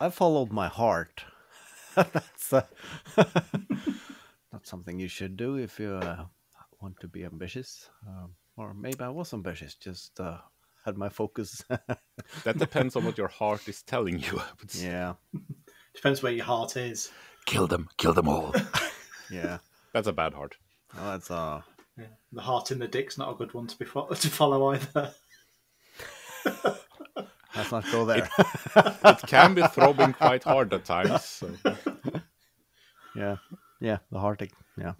I followed my heart. That's uh, not something you should do if you uh, want to be ambitious. Um, or maybe I was ambitious, just uh, had my focus. That depends on what your heart is telling you. yeah, Depends where your heart is. Kill them, kill them all. yeah. That's a bad heart. Well, that's uh, Yeah. The heart in the dick's not a good one to be fo- to follow either. Let's not go there. It can be throbbing quite hard at times. So. yeah, yeah. The heart. Yeah.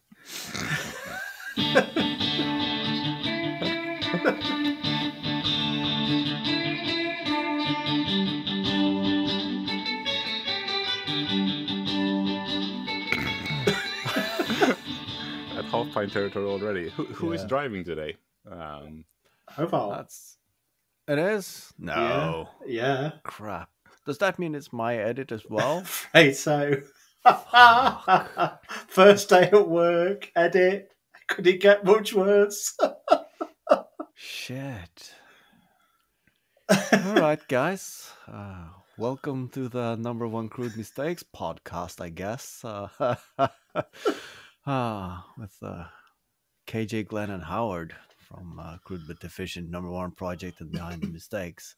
At half pint territory already. Who, who is Yeah. driving today? Um, Oval. That's. It is. No. Yeah. Crap. Does that mean it's my edit as well? Hey, so first day at work, edit. Could it get much worse? Shit. All right, guys. Uh, welcome to the number one crude mistakes podcast, I guess. Uh, uh, with uh, KJ, Glenn, and Haavard from uh, Crude but Efficient, number one project and behind the mistakes.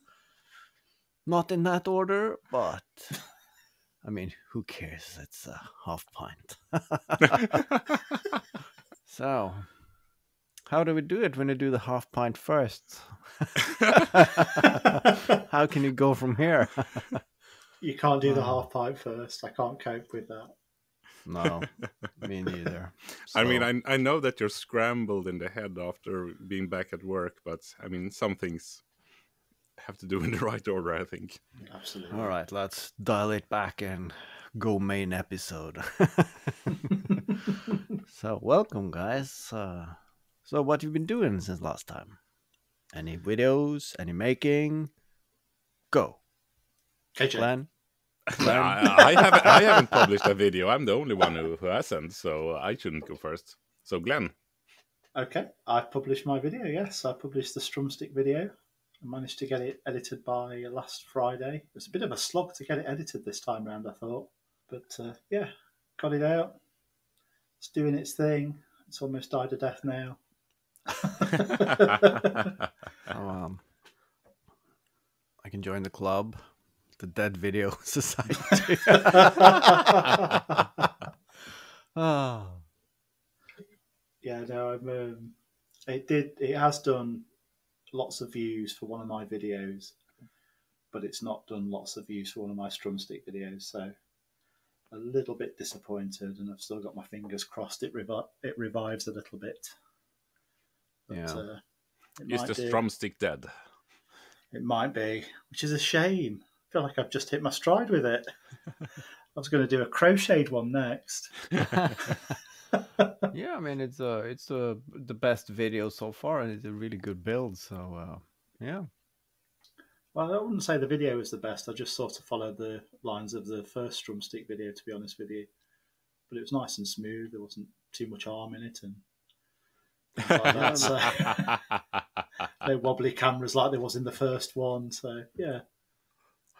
Not in that order, but I mean, who cares? It's a half pint. so, how do we do it when you do the half pint first? How can you go from here? you can't do the half pipe first. I can't cope with that. No, me neither. I mean, I, I know that you're scrambled in the head after being back at work, but I mean, some things have to do in the right order, I think. Absolutely. all right, let's dial it back and go main episode. so, welcome, guys. Uh, so, what you've been doing since last time? Any videos? Any making? Go, KJ. Glenn. I, I haven't I haven't published a video. I'm the only one who, who hasn't, so I shouldn't go first. So Glenn, Okay, I published my video. Yes, I published the Strumstick video. I managed to get it edited by last Friday. It was a bit of a slog to get it edited this time round, I thought, but uh, yeah, got it out. It's doing its thing. It's almost died a death now. Um, I can join the club, the Dead Video Society. Ah, Yeah, no, I'm, um, it did. It has done lots of views for one of my videos, but it's not done lots of views for one of my Strumstick videos. So a little bit disappointed, and I've still got my fingers crossed. It revi- it revives a little bit. But, Yeah. uh, it is the do. Strumstick dead? It might be, which is a shame. I feel like I've just hit my stride with it. I was going to do a crocheted one next. yeah, I mean it's uh it's uh, the best video so far, and it's a really good build. So uh, yeah, Well, I wouldn't say the video was the best. I just sort of followed the lines of the first Strumstick video, to be honest with you. But it was nice and smooth. There wasn't too much arm in it, and like that. So, no wobbly cameras like there was in the first one. So yeah,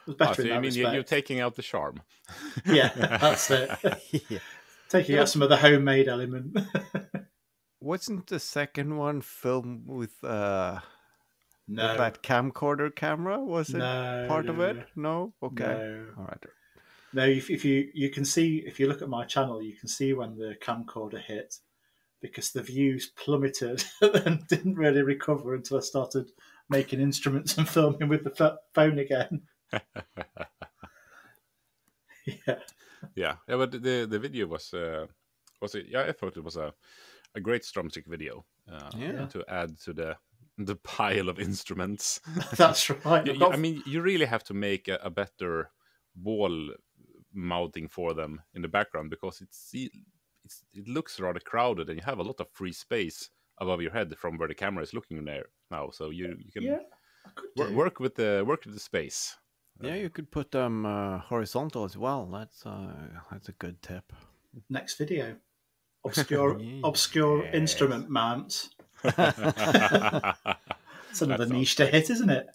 was better so in you that mean you- respect. you're taking out the charm? yeah, that's it. yeah. Taking out some of the homemade element. Wasn't the second one filmed with uh no, with that camcorder camera? Was it no, part of it? No. Okay. No. All right. No, if, if you you can see if you look at my channel, you can see when the camcorder hit because the views plummeted and didn't really recover until I started making instruments and filming with the pho- phone again. Yeah, Yeah, yeah, but the the video was uh, was it? Yeah, I thought it was a a great Strumstick video. Uh, Yeah. to add to the the pile of instruments. that's right. You- I mean, you really have to make a, a better wall mounting for them in the background because it's, it's it looks rather crowded and you have a lot of free space above your head from where the camera is looking there now. So you you can yeah, I could wor- do. work with the work with the space. Yeah, you could put them uh, horizontal as well. That's uh, that's a good tip. next video. Obscure, Yeah. obscure instrument mounts. That's It's another sounds niche to hit, isn't it?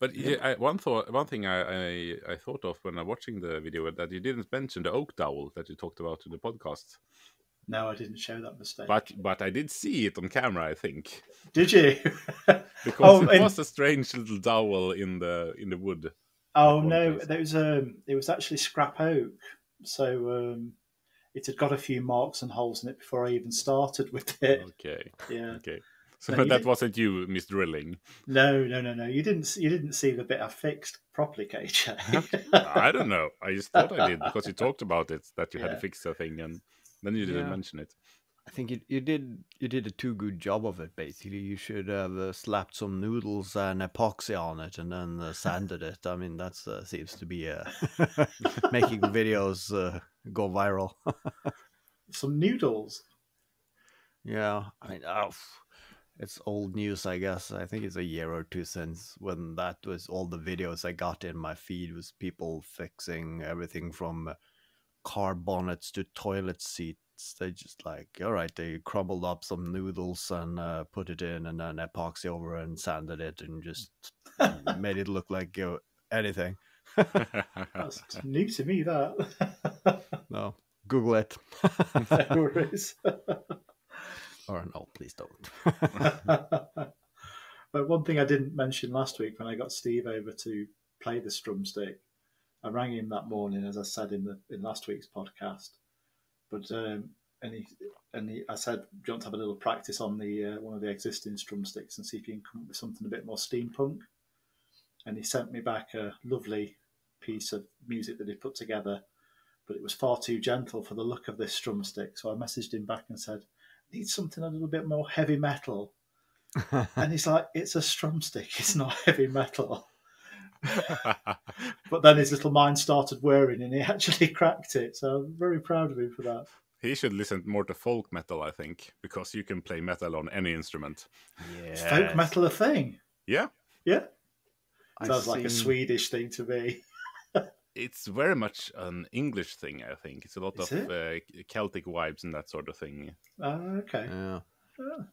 But yeah, I, one thought, one thing I, I I thought of when I was watching the video that you didn't mention the oak dowel that you talked about in the podcast. No, I didn't show that mistake. But but I did see it on camera. I think Did you? because Oh, it and- was a strange little dowel in the in the wood. Oh no, place. there was um, it was actually scrap oak, so um, it had got a few marks and holes in it before I even started with it. Okay, Yeah. okay. So No, that wasn't you misdrilling. No, no, no, no. You didn't. You didn't see the bit I fixed properly, KJ. I don't know. I just thought I did because you talked about it that you had Yeah. to fix the thing, and then you didn't Yeah. mention it. I think you, you did you did a too good job of it. Basically, you should have uh, slapped some noodles and epoxy on it, and then uh, sanded it. I mean, that uh, seems to be uh, making videos uh, go viral. Some noodles. yeah, I mean, oh, it's old news, I guess. I think it's a year or two since when that was all the videos I got in my feed was people fixing everything from uh, car bonnets to toilet seats. They just like, all right, they crumbled up some noodles and uh, put it in, and then epoxy over and sanded it, and just made it look like uh, anything. That's new to me. That. No, Google it. no worries. or no, please don't. but one thing I didn't mention last week when I got Steve over to play the strumstick, I rang him that morning, as I said in the in last week's podcast. But um, and he and he, I said, "Do you want to have a little practice on the uh, one of the existing strumsticks and see if you can come up with something a bit more steampunk?" And he sent me back a lovely piece of music that he put together, but it was far too gentle for the look of this strumstick. So I messaged him back and said, "Need something a little bit more heavy metal." And he's like, "It's a strumstick. It's not heavy metal." But then his little mind started whirring, and he actually cracked it. So I'm very proud of him for that. he should listen more to folk metal, I think, because you can play metal on any instrument. Is folk metal a thing? Yeah, Yeah, I've sounds like a Swedish thing to me. it's very much an English thing. I think it's a lot Is of uh, Celtic vibes and that sort of thing. Ah, okay. Yeah. Ah.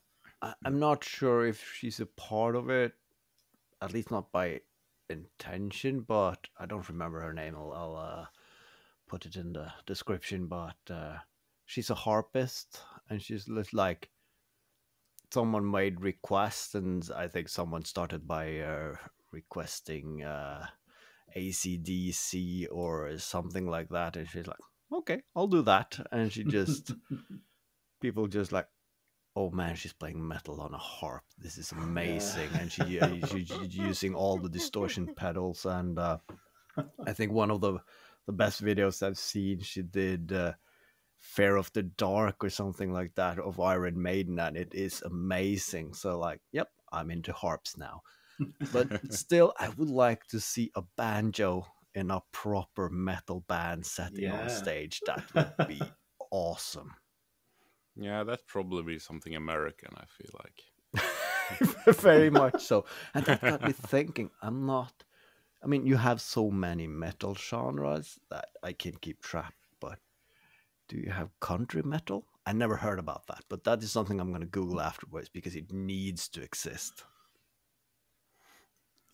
I, I'm not sure if she's a part of it, at least not by intention, but I don't remember her name. I'll, I'll uh, put it in the description. But uh, she's a harpist, and she's like someone made requests, and I think someone started by uh, requesting uh, ACDC or something like that, and she's like, "Okay, I'll do that," and she just people just like oh man, she's playing metal on a harp. This is amazing. And she, uh, she she's using all the distortion pedals. And uh, I think one of the the best videos I've seen, she did uh, Fear of the Dark or something like that of Iron Maiden, and it is amazing. So like, yep, I'm into harps now. But still, I would like to see a banjo in a proper metal band setting Yeah. on stage. That would be awesome. Yeah, that's probably something American. I feel like. very much so and that got me thinking i'm not i mean you have so many metal genres that i can keep track but do you have country metal i never heard about that but that is something i'm going to google afterwards because it needs to exist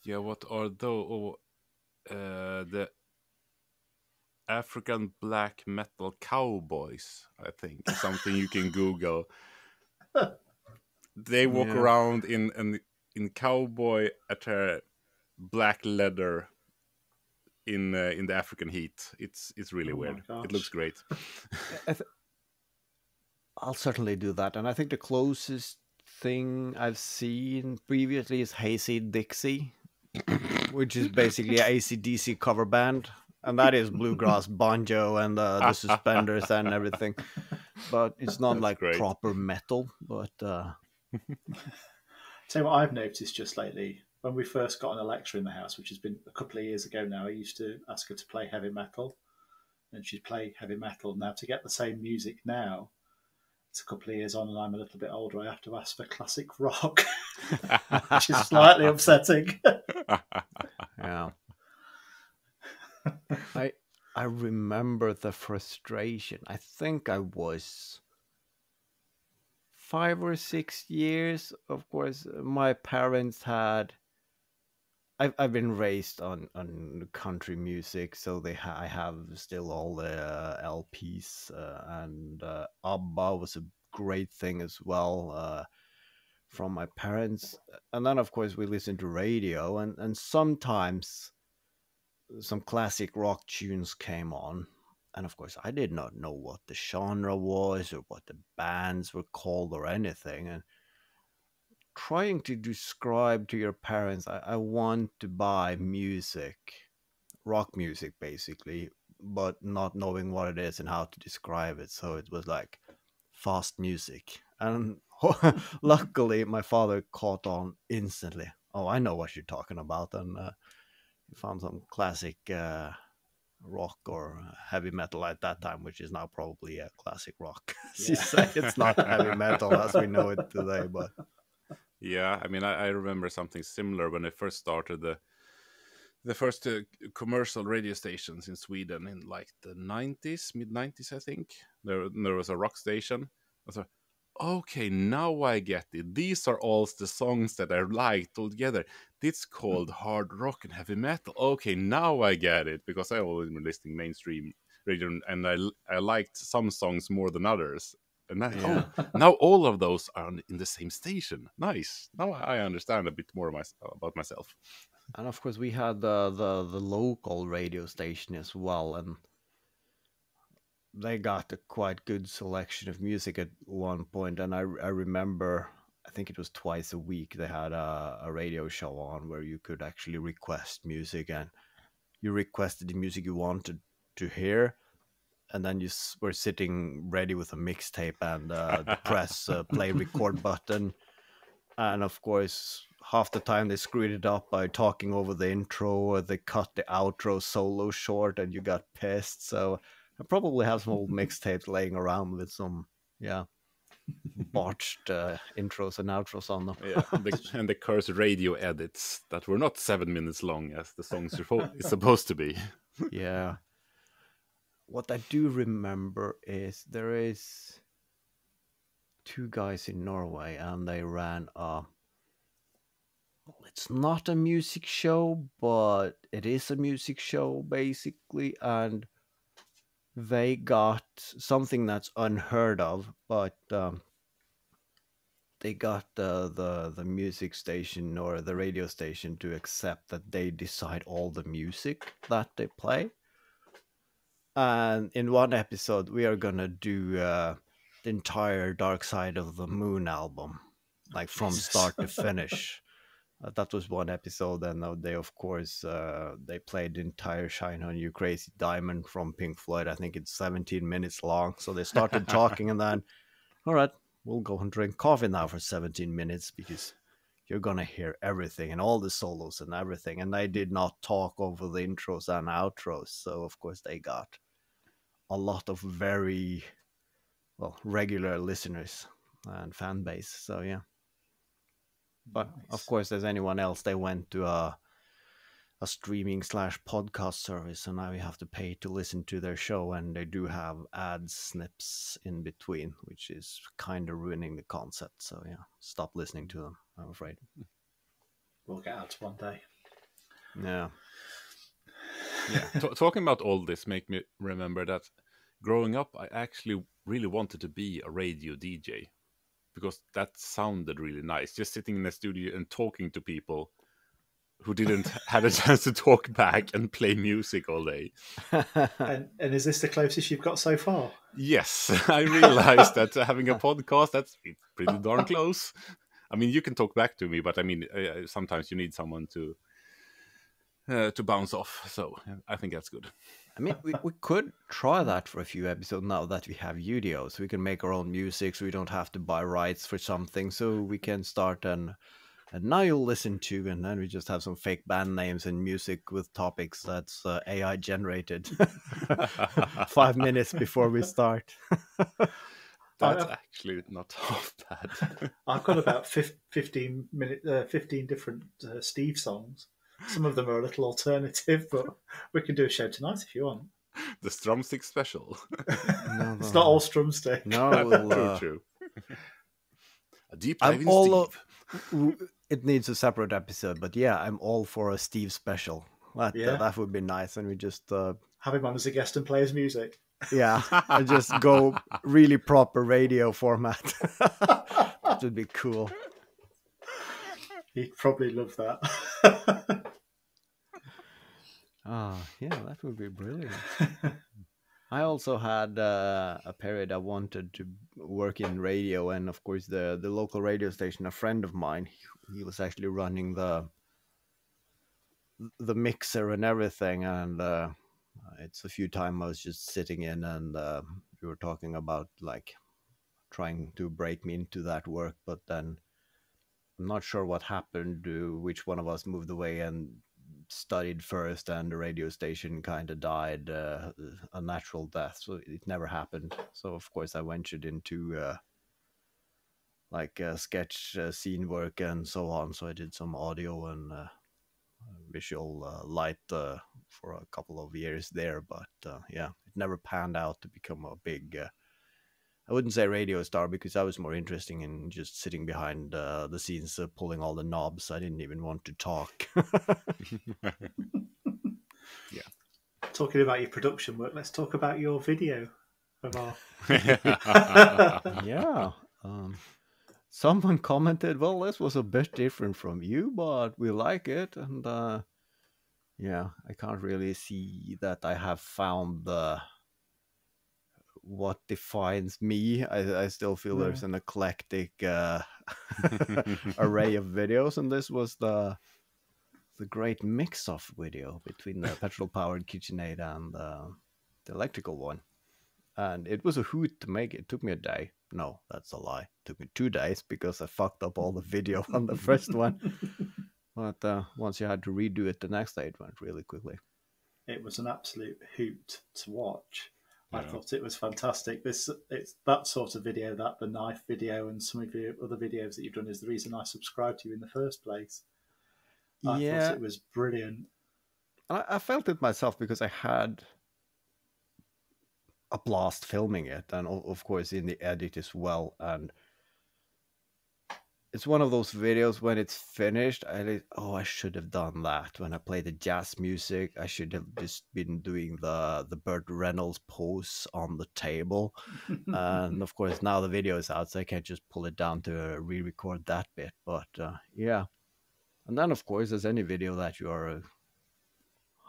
Yeah, what are those? Oh, uh, the African black metal cowboys. I think something you can Google. They walk Yeah. around in in in cowboy attire, black leather. In uh, in the African heat, it's it's really Oh weird. It looks great. i'll certainly do that and i think the closest thing i've seen previously is Hayseed Dixie which is basically a acdc cover band and that is bluegrass banjo and uh, the suspenders and everything but it's not That's like great. proper metal but uh Tell you what I've noticed just lately. When we first got an Alexa in the house, which has been a couple of years ago now, I used to ask her to play heavy metal, and she'd play heavy metal. Now to get the same music now, it's a couple of years on, and I'm a little bit older. I have to ask for classic rock, which is slightly upsetting. yeah i i remember the frustration. I think i was five or six years. Of course my parents had I've I've been raised on on country music, so they ha- I have still all the uh, LPs, uh, and uh, ABBA was a great thing as well uh, from my parents, and then of course we listen to radio, and and sometimes some classic rock tunes came on, and of course I did not know what the genre was or what the bands were called or anything, and trying to describe to your parents I, I want to buy music rock music basically but not knowing what it is and how to describe it so it was like fast music and luckily my father caught on instantly. Oh i know what you're talking about and uh, found some classic uh, rock or heavy metal at that time which is now probably a classic rock yeah. it's not heavy metal as we know it today but yeah, I mean, I, I, remember something similar when I first started the the first uh, commercial radio stations in Sweden in like the nineties, mid nineties, I think. There, there was a rock station. I thought, okay, now I get it. These are all the songs that I liked all together. It's called mm. hard rock and heavy metal. Okay, now I get it because I always been listening mainstream radio and I I liked some songs more than others. And now, yeah. oh, now all of those are in the same station. Nice. Now I understand a bit more my, about myself. And of course, we had the, the the local radio station as well, and they got a quite good selection of music at one. And I I remember, I think it was twice a week they had a, a radio show on where you could actually request music, and you requested the music you wanted to hear and then you were sitting ready with a mixtape and uh, the press uh, play record button and of course half the time they screwed it up by talking over the intro or they cut the outro solo short and you got pissed so i probably have some old mixtapes laying around with some yeah botched uh, intros and outros on them. Yeah the, and the cursed radio edits that were not seven minutes long as the songs are supposed to be. Yeah. What I do remember is there is two guys in Norway and they ran a well, it's not a music show, but it is a music show basically, and they got something that's unheard of, but um, they got the, the the music station or the radio station to accept that they decide all the music that they play and in one episode we are gonna do uh, the entire Dark Side of the Moon album, like from start to finish. Uh, that was one episode, and they of course uh, they played the entire "Shine on You Crazy Diamond" from Pink Floyd. I think it's 17 minutes long. So they started talking, and then, all right, we'll go and drink coffee now for 17 minutes because you're gonna hear everything and all the solos and everything. And they did not talk over the intros and outros, so of course they got a lot of very well regular listeners and fan base. So yeah. But nice. of course, as anyone else, they went to a a streaming slash podcast service, and now you have to pay to listen to their show, and they do have ad snips in between, which is kind of ruining the concept. So yeah, stop listening to them. I'm afraid. We'll get ads one day. Yeah. Yeah. T- talking about all this make me remember that growing up, I actually really wanted to be a radio DJ because that sounded really nice. Just sitting in the studio and talking to people who didn't have a chance to talk back and play music all day. and, and is this the closest you've got so far? Yes, I realized that having a podcast that's pretty darn close. I mean, you can talk back to me, but I mean, uh, sometimes you need someone to uh, to bounce off. So I think that's good. I mean, we, we could try that for a few episodes now that we have Udio. So we can make our own music so we don't have to buy rights for something. So we can start and and now you'll listen to, and then we just have some fake band names and music with topics that's uh, AI generated five minutes before we start. that's actually not half bad. I've got about 15 minute, uh, 15 different uh, Steve songs. Some of them are a little alternative, but we can do a show tonight if you want. The Strumstick special. no, no. It's not all Strumstick. No, we'll, uh, true, true. A deep dive I'm all Steve. it needs a separate episode, but yeah, I'm all for a Steve special. That Yeah. that would be nice, and we just uh, Have him on as a guest and play his music. yeah, and just go really proper radio format. that would be cool. He'd probably love that. Ah, yeah, that would be brilliant. I also had uh, a period I wanted to work in radio, and of course, the the local radio station. A friend of mine, he, he was actually running the the mixer and everything, and uh, it's a few times I was just sitting in, and uh, we were talking about like trying to break me into that work, but then I'm not sure what happened. To which one of us moved away and studied first, and the radio station kind of died uh, a natural death, so it never happened. So of course I ventured into uh, like uh, sketch uh, scene work and so on. So I did some audio and uh, visual uh, light for a couple of years there, but yeah, it never panned out to become a big. I wouldn't say radio star because I was more interested in just sitting behind uh, the scenes, uh, pulling all the knobs. I didn't even want to talk. Yeah. Talking about your production work, let's talk about your video Haavard. yeah. Um, someone commented, "Well, this was a bit different from you, but we like it." And uh, yeah, I can't really see that I have found the what defines me. I, I still feel Yeah. there's an eclectic uh, array of videos, and this was the the great mix-off video between the petrol-powered KitchenAid and uh, the electrical one and it was a hoot to make it. It took me a day. No, that's a lie. It took me two days because I fucked up all the video on the first one. But uh, once you had to redo it the next day, it went really quickly. It was an absolute hoot to watch. I Yeah. thought it was fantastic. This it's that sort of video, that the knife video, and some of your other videos that you've done is the reason I subscribed to you in the first place. I yeah, thought it was brilliant. I, I felt it myself because I had a blast filming it, and of course in the edit as well. And it's one of those videos when it's finished. I oh, I should have done that when I play the jazz music. I should have just been doing the the Burt Reynolds pose on the table. and of course now the video is out, so I can't just pull it down to re-record that bit. But uh, yeah, and then of course, as any video that you are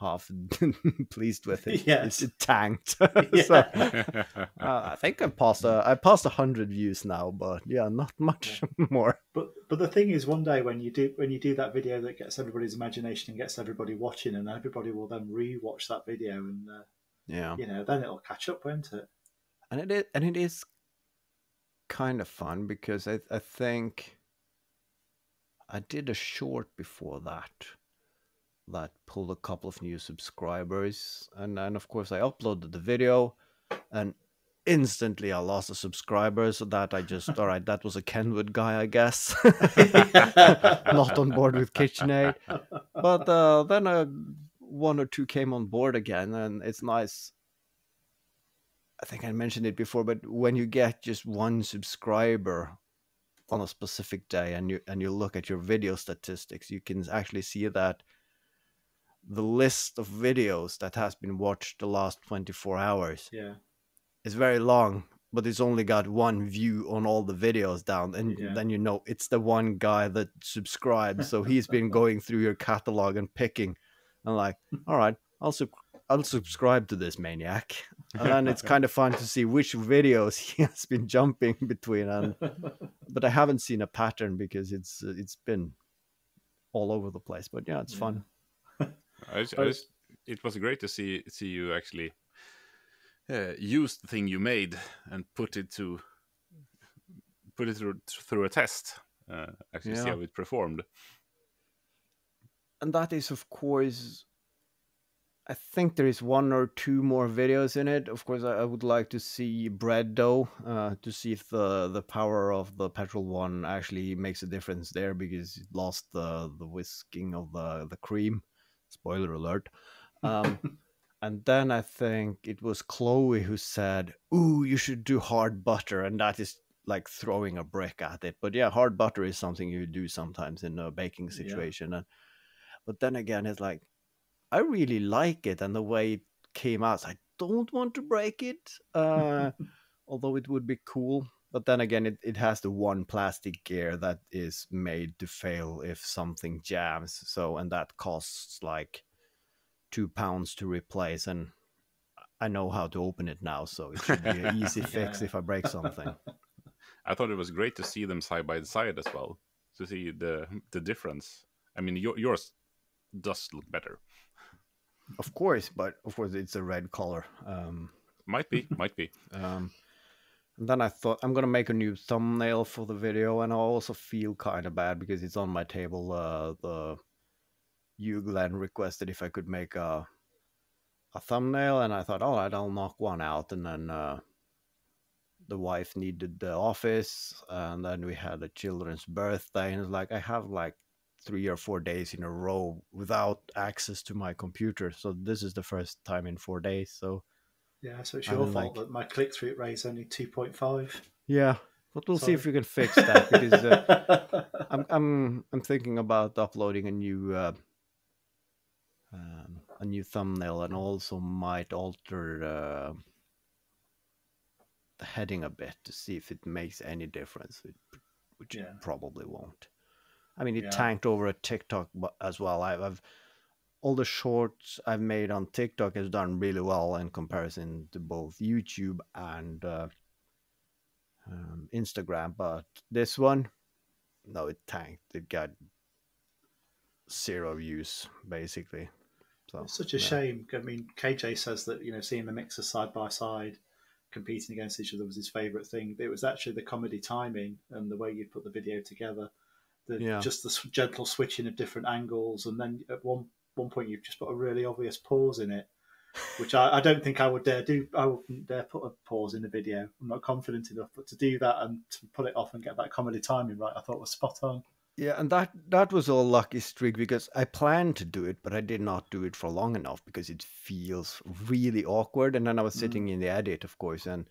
half pleased with, it, Yes. it, it tanked. Yeah. so uh, I think I passed a, I passed a hundred views now, but yeah, not much more. But but the thing is, one day when you do when you do that video that gets everybody's imagination and gets everybody watching, and everybody will then re-watch that video, and uh, Yeah, you know, then it'll catch up, won't it? and it is, and it is kind of fun because I I think I did a short before that that pulled a couple of new subscribers, and then of course I uploaded the video, and instantly I lost a subscriber. So that I just all right, that was a Kenwood guy, I guess, not on board with KitchenAid. But uh, then uh, one or two came on board again, and it's nice. I think I mentioned it before, but when you get just one subscriber on a specific day and you and you look at your video statistics, you can actually see that the list of videos that has been watched the last 24 hours Yeah, is very long, but it's only got one view on all the videos down, and Yeah. then you know it's the one guy that subscribes so he's been going through your catalog and picking, and like, all right, I'll sub- I'll subscribe to this maniac, and then it's kind of fun to see which videos he has been jumping between, and but I haven't seen a pattern because it's it's been all over the place, but yeah, it's fun. I just, I just, it was great to see see you actually uh, use the thing you made and put it to put it through through a test. Uh, actually, see how it performed. and that is of course i think there is one or two more videos in it of course i, I would like to see bread dough uh, to see if the the power of the petrol one actually makes a difference there because it lost the the whisking of the the cream spoiler alert um and then i think it was chloe who said ooh you should do hard butter and that is like throwing a brick at it. But yeah, hard butter is something you do sometimes in a baking Yeah. situation. And but then again, it's like I really like it and the way it came out. I don't want to break it, uh, although it would be cool. But then again, it, it has the one plastic gear that is made to fail if something jams. So and that costs like two pounds to replace and. I know how to open it now, so it should be an easy fix Yeah. if I break something. I thought it was great to see them side by side as well, to see the the difference. I mean, your, yours does look better. Of course, but of course it's a red color. Um, Might be, might be. um, and then I thought I'm gonna make a new thumbnail for the video, and I also feel kind of bad because it's on my table. Uh, the you Glenn requested if I could make a a thumbnail, and I thought, all right, I'll knock one out, and then uh, the wife needed the office, and then we had a children's birthday, and it's like I have like three or four days in a row without access to my computer, so this is the first time in four days, so. Yeah, so it's your fault like- that my click through rate is only 2.5. Yeah, but we'll see if we can fix that because uh, I'm I'm I'm thinking about uploading a new uh, um, a new thumbnail and also might alter uh, the heading a bit to see if it makes any difference, which, Yeah. it probably won't. I mean, it Yeah. tanked over at TikTok as well. I've, I've all the shorts I've made on TikTok has done really well in comparison to both YouTube and uh, um, Instagram, but this one, no, it tanked. It got zero views basically. So It's such a yeah. shame. I mean, KJ says that you know seeing the mixers side by side, competing against each other was his favourite thing. It was actually the comedy timing and the way you put the video together, the Yeah. just the gentle switching of different angles, and then at one one point you've just put a really obvious pause in it, which I, I don't think I would dare do. I wouldn't dare put a pause in the video. I'm not confident enough, but to do that and to put it off and get that comedy timing right, I thought was spot on. Yeah, and that that was a lucky streak because I planned to do it, but I did not do it for long enough because it feels really awkward. And then I was Mm. sitting in the edit, of course, and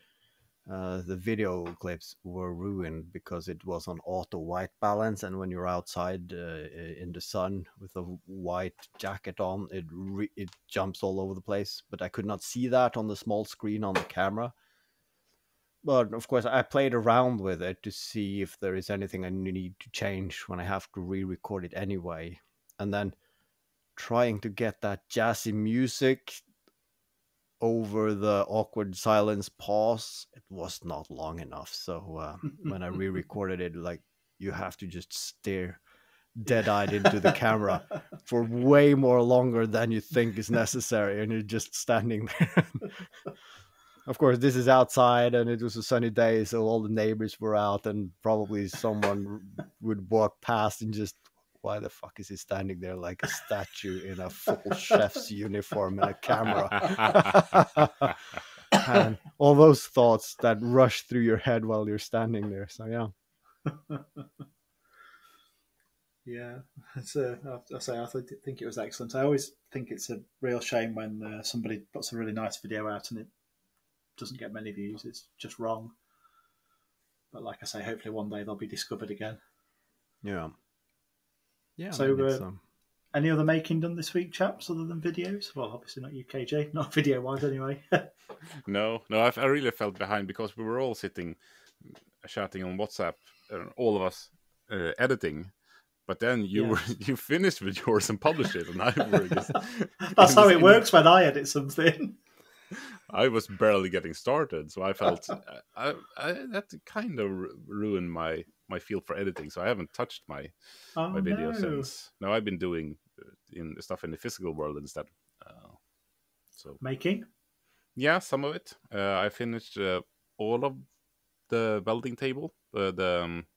uh, the video clips were ruined because it was on auto white balance. And when you're outside uh, in the sun with a white jacket on, it it jumps all over the place. But I could not see that on the small screen on the camera. But of course, I played around with it to see if there is anything I need to change when I have to re record it anyway. And then trying to get that jazzy music over the awkward silence pause, it was not long enough. So uh, when I re recorded it, like you have to just stare dead eyed into the camera for way more longer than you think is necessary. And you're just standing there. of course, this is outside and it was a sunny day, so all the neighbors were out, and probably someone would walk past and just, why the fuck is he standing there like a statue in a full chef's uniform and a camera? and all those thoughts that rush through your head while you're standing there. So, yeah. Yeah, it's a, I I say I think it was excellent. I always think it's a real shame when uh, somebody puts a really nice video out and it doesn't get many views. It's just wrong. But like I say, hopefully one day they'll be discovered again. Yeah. Yeah. So, uh, um, Any other making done this week, chaps, other than videos? Well, obviously not you KJ, not video wise anyway. No, no, I, I really felt behind because we were all sitting, chatting on WhatsApp, uh, all of us uh, editing. But then you Yeah. were you finished with yours and published it, and I were just, That's how it in- works when I edit something. I was barely getting started, so I felt uh, I, I, that kind of ruined my my feel for editing. So I haven't touched my Oh, my video no. since. Now I've been doing uh, in stuff in the physical world instead. Uh, so Making? yeah, some of it. Uh, I finished uh, all of the welding table, uh, the um,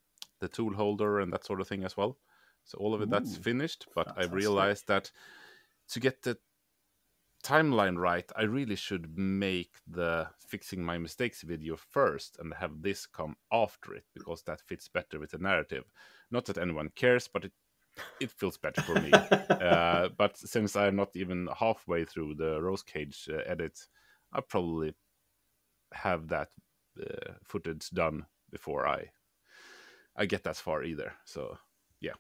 the tool holder, and that sort of thing as well. So all of it that's finished. But I realized that to get the timeline right, I really should make the fixing my mistakes video first and have this come after it because that fits better with the narrative. Not that anyone cares, but it it feels better for me. uh, but since I'm not even halfway through the rose cage uh, edit, I probably have that uh, footage done before I I get that far either. So yeah,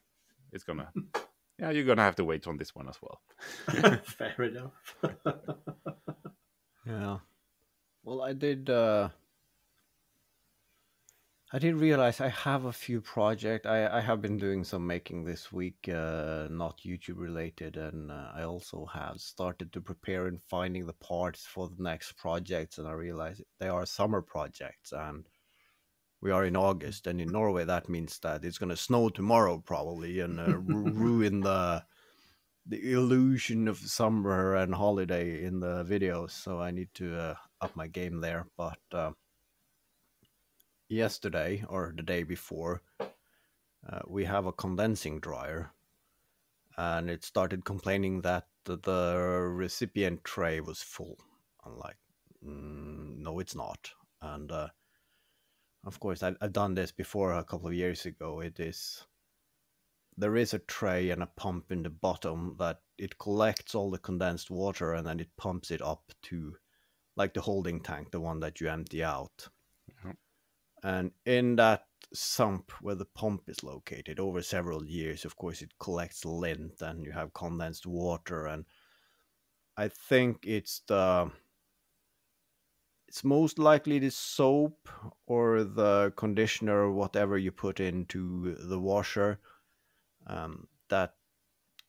it's gonna yeah you're gonna have to wait on this one as well. Fair enough. Yeah. Well, I did. Uh, I did realize I have a few projects. I, I have been doing some making this week, uh, not YouTube related, and uh, I also have started to prepare and finding the parts for the next projects. And I realize they are summer projects, and we are in August, and in Norway that means that it's going to snow tomorrow probably, and uh, ruin the the illusion of summer and holiday in the videos. So I need to uh, up my game there. But uh, yesterday or the day before, uh, we have a condensing dryer, and it started complaining that the, recipient tray was full. I'm like, mm, no, it's not. And uh, of course, I've, I've done this before a couple of years ago. It is there is a tray and a pump in the bottom that it collects all the condensed water and then it pumps it up to like the holding tank, the one that you empty out. And in that sump where the pump is located over several years, of course, it collects lint and you have condensed water. And I think it's the it's most likely the soap or the conditioner or whatever you put into the washer um, that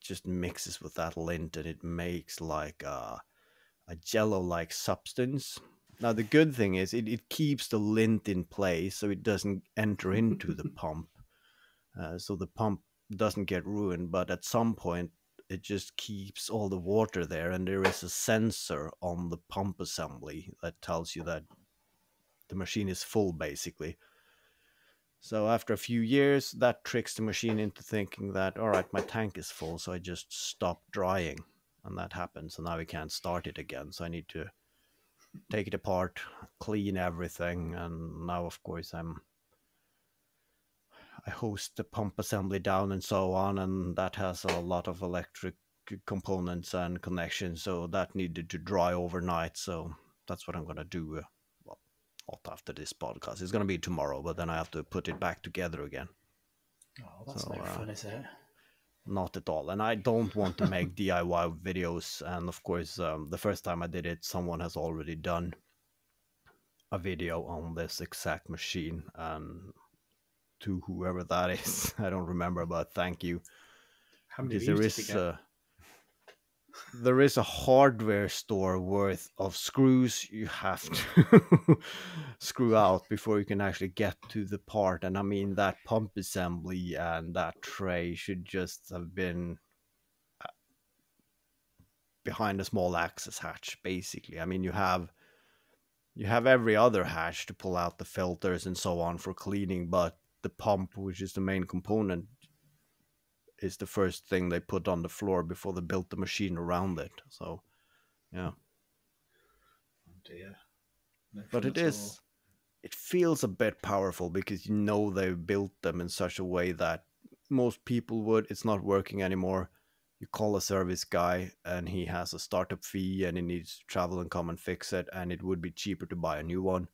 just mixes with that lint and it makes like a, a jello like substance. Now, the good thing is it, it keeps the lint in place so it doesn't enter into the pump. Uh, so the pump doesn't get ruined, but at some point it just keeps all the water there, and there is a sensor on the pump assembly that tells you that the machine is full basically. So after a few years, that tricks the machine into thinking that all right, my tank is full, so I just stop drying, and that happens, and now we can't start it again. So I need to take it apart, clean everything, and now of course I'm I host the pump assembly down and so on, and that has a lot of electric components and connections, so that needed to dry overnight. So that's what I'm gonna do. Uh, well, not after this podcast. It's gonna be tomorrow, but then I have to put it back together again. Oh, that's So, no uh, fun, is it? Not at all. And I don't want to make DIY videos. And of course, um, the first time I did it, someone has already done a video on this exact machine. And to whoever that is, I don't remember, but thank you. How many there is a, there is a hardware store worth of screws you have to screw out before you can actually get to the part. And I mean that pump assembly and that tray should just have been uh, behind a small access hatch, basically. I mean you have you have every other hatch to pull out the filters and so on for cleaning, but the pump, which is the main component, is the first thing they put on the floor before they built the machine around it. So, yeah. Oh dear. No But it is. All. It feels a bit powerful because you know they built them in such a way that most people would. It's not working anymore. You call a service guy and he has a startup fee and he needs to travel and come and fix it, and it would be cheaper to buy a new one.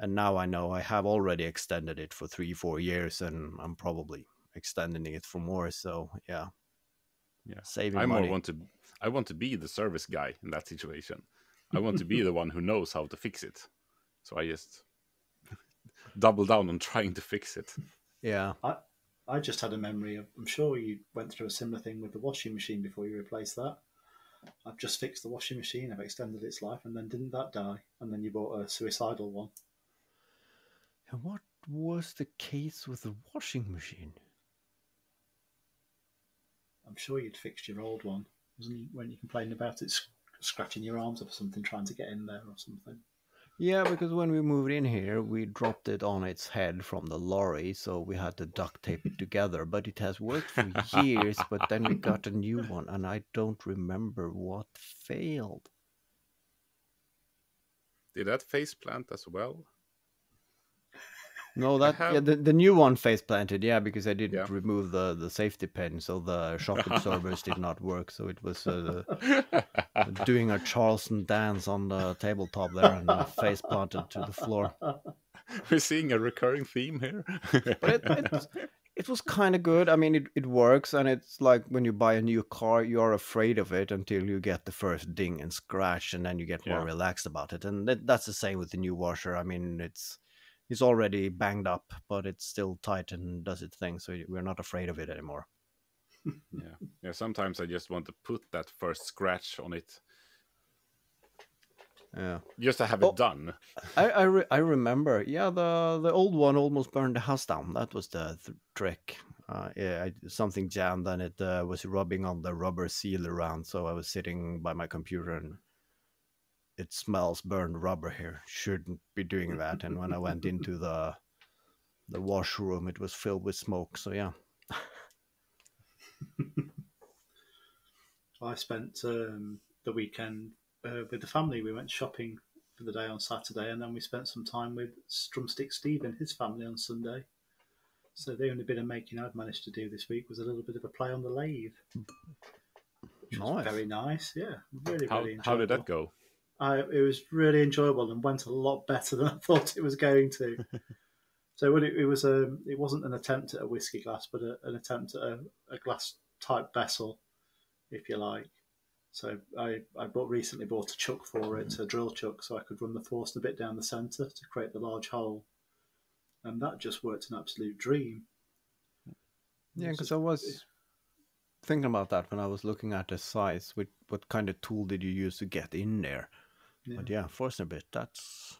And now I know I have already extended it for three, four years, and I'm probably extending it for more. So, yeah. Yeah. Saving I money. more want to I want to be the service guy in that situation. I want to be the one who knows how to fix it. So I just double down on trying to fix it. yeah. I just had a memory of. I'm sure you went through a similar thing with the washing machine before you replaced that. I've just fixed the washing machine. I've extended its life, and then didn't that die? And then you bought a suicidal one. And what was the case with the washing machine? I'm sure you'd fixed your old one, wasn't you? When you complaining about it scratching your arms or something, trying to get in there or something. Yeah, because when we moved in here, we dropped it on its head from the lorry, so we had to duct tape it together. But it has worked for years, but then we got a new one, and I don't remember what failed. Did that face plant as well? No, that have- yeah, the, the new one face planted, yeah, because I didn't Yeah. remove the, the safety pin, so the shock absorbers did not work. So it was uh, doing a Charleston dance on the tabletop there and uh, face planted to the floor. We're seeing a recurring theme here. but it, it, it was kind of good. I mean, it, it works, and it's like when you buy a new car, you are afraid of it until you get the first ding and scratch, and then you get more Yeah. relaxed about it. And that, that's the same with the new washer. I mean, it's it's already banged up, but it's still tight and does its thing, so we're not afraid of it anymore. yeah, yeah. Sometimes I just want to put that first scratch on it, Yeah. just to have Oh. it done. I I, re- I remember. Yeah, the the old one almost burned the house down. That was the th- trick. Uh, yeah, I, something jammed and it uh, was rubbing on the rubber seal around. So I was sitting by my computer and it smells burned rubber here. Shouldn't be doing that. And when I went into the the washroom, it was filled with smoke. So yeah, I spent um, the weekend uh, with the family. We went shopping for the day on Saturday, and then we spent some time with Strumstick Steve and his family on Sunday. So the only bit of making I've managed to do this week was a little bit of a play on the lathe, which was Nice. very nice. Yeah, really, How, really enjoyable. how did that go? I, it was really enjoyable and went a lot better than I thought it was going to. so it, it was a, it wasn't an attempt at a whiskey glass, but a, an attempt at a, a glass type vessel, if you like. So I, I bought recently bought a chuck for it, mm-hmm. a drill chuck, so I could run the Forstner bit down the centre to create the large hole, and that just worked an absolute dream. yeah. Because I was thinking about that when I was looking at the size. What what kind of tool did you use to get in there? Yeah. But yeah, Forstner bit. That's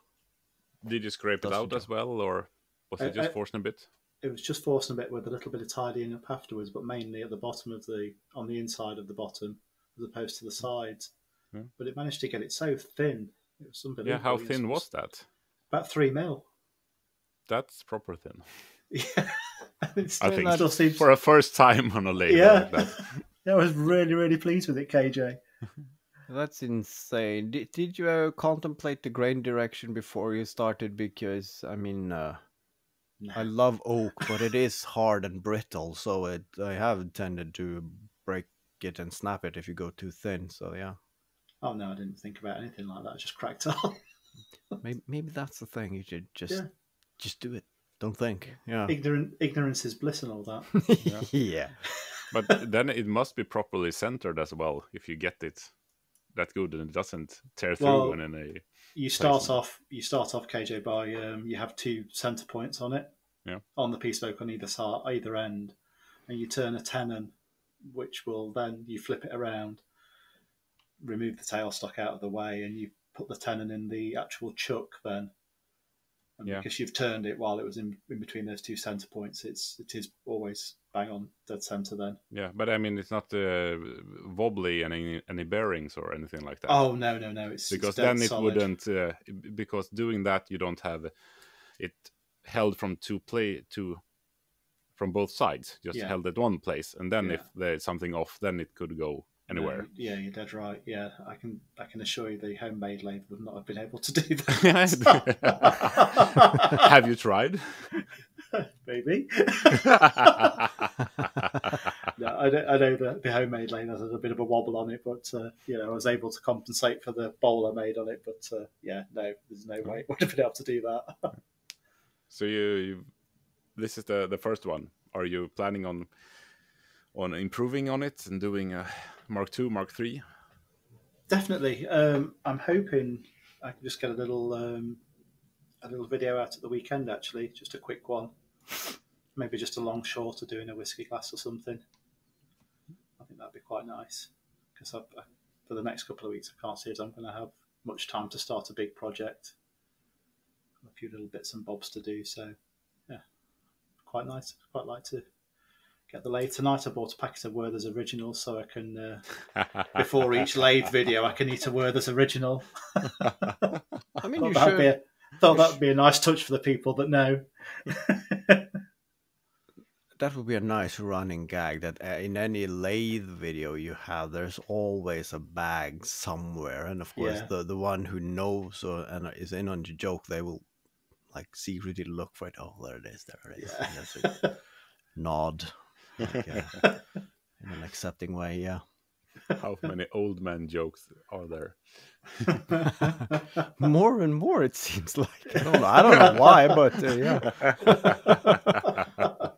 Did you scrape it out as well, or was I- it just I- Forstner bit? it was just Forstner bit with a little bit of tidying up afterwards, but mainly at the bottom of the on the inside of the bottom as opposed to the sides. Yeah. But it managed to get it so thin. It was something. Yeah, how thin was that? About three mil. That's proper thin. Yeah, I still- think still seems- for a first time on a lathe yeah. like that. yeah, I was really really pleased with it, KJ. That's insane. Did, did you uh, contemplate the grain direction before you started? Because I mean, uh, I love oak, but it is hard and brittle, so it I have tended to break it and snap it if you go too thin. So yeah, Oh no, I didn't think about anything like that. I just cracked on. maybe maybe that's the thing. You should just Yeah. just do it. Don't think. Yeah. Ignorant, ignorance is bliss and all that. yeah. But then it must be properly centered as well if you get it that good and it doesn't tear through Well, in any. You start off, you start off KJ by um, you have two center points on it, Yeah. on the piece spoke on either side, either end, and you turn a tenon, which will then you flip it around, remove the tailstock out of the way, and you put the tenon in the actual chuck then. And Yeah. because you've turned it while it was in, in between those two center points, it's it is always bang on dead center then. Yeah, but I mean it's not uh, wobbly and any, any bearings or anything like that. Oh no no no! It's because it's then it solid. wouldn't. Uh, because doing that you don't have it held from two play two from both sides, just Yeah. held at one place, and then Yeah. if there's something off, then it could go anywhere. Yeah, you're dead right. Yeah, I can I can assure you the homemade lathe would not have been able to do that. have you tried? Maybe. no, I, know, I know that the homemade lathe has a bit of a wobble on it, but uh, you know I was able to compensate for the bowl I made on it. But uh, yeah, no, there's no way I would have been able to do that. So you, you this is the the first one. Are you planning on on improving on it and doing a Mark Two, Mark Three? Definitely. Um, I'm hoping I can just get a little um, a little video out at the weekend. Actually, just a quick one. Maybe just a long short of doing a whiskey glass or something. I think that'd be quite nice because for the next couple of weeks, I can't see as I'm going to have much time to start a big project. A few little bits and bobs to do. So, yeah, quite nice. Quite like to get the lathe tonight. I bought a packet of Werther's originals so I can. Uh, before each lathe video, I can eat a Werther's original. I mean, you Thought that'd be should. a, thought that would be a nice touch for the people that know. That would be a nice running gag. That uh, in any lathe video you have, there's always a bag somewhere, and of course, Yeah. the the one who knows or and is in on the joke, they will like secretly look for it. Oh, there it is. There it is. Yeah. Nod like, uh, in an accepting way. Yeah. How many old man jokes are there? more and more, it seems like. I don't know, I don't know why, but uh, yeah.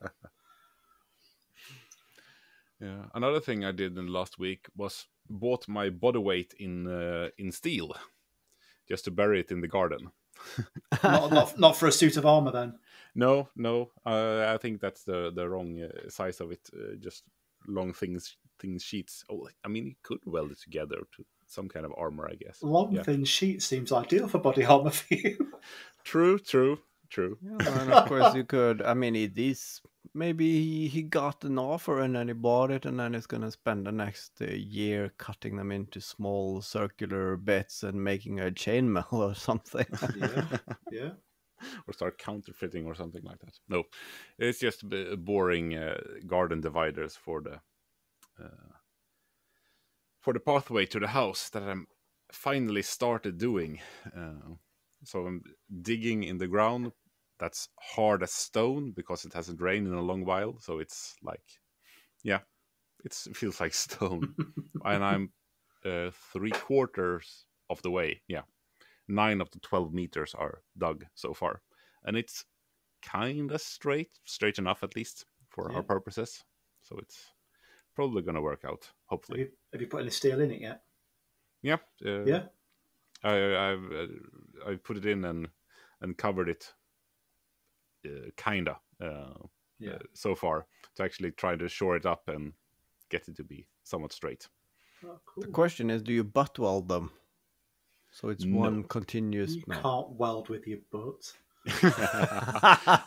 yeah. Another thing I did in the last week was bought my body weight in uh, in steel, just to bury it in the garden. not, not, not for a suit of armor then. No, no. Uh, I think that's the the wrong uh, size of it. Uh, just long things, things sheets. Oh, I mean, you could weld it together to some kind of armor, I guess. Long Yeah. thin sheet seems ideal for body armor for you. True, true, true. Yeah, and of course you could. I mean, it is maybe he, he got an offer and then he bought it, and then he's gonna spend the next uh, year cutting them into small circular bits and making a chainmail or something. yeah, yeah. or start counterfeiting or something like that. No, it's just b- boring uh, garden dividers for the uh, for the pathway to the house that I'm finally started doing. Uh, so I'm digging in the ground that's hard as stone because it hasn't rained in a long while. So it's like, yeah, it's, it feels like stone, and I'm uh, three quarters of the way. Yeah, nine of the 12 meters are dug so far and it's kind of straight straight enough at least for Yeah. our purposes so it's probably going to work out Have hopefully you, have you put any steel in it yet? yeah uh, Yeah. I, I've uh, I put it in and and covered it uh, kinda uh, Yeah. uh, so far to actually try to shore it up and get it to be somewhat straight Oh, cool. the question is, do you butt weld them? So it's No. one continuous. You no. can't weld with your butt.